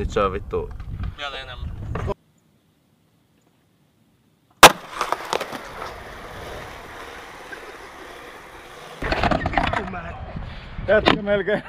Nyt se on vittu. Vielä enemmän. Jätkö melkein.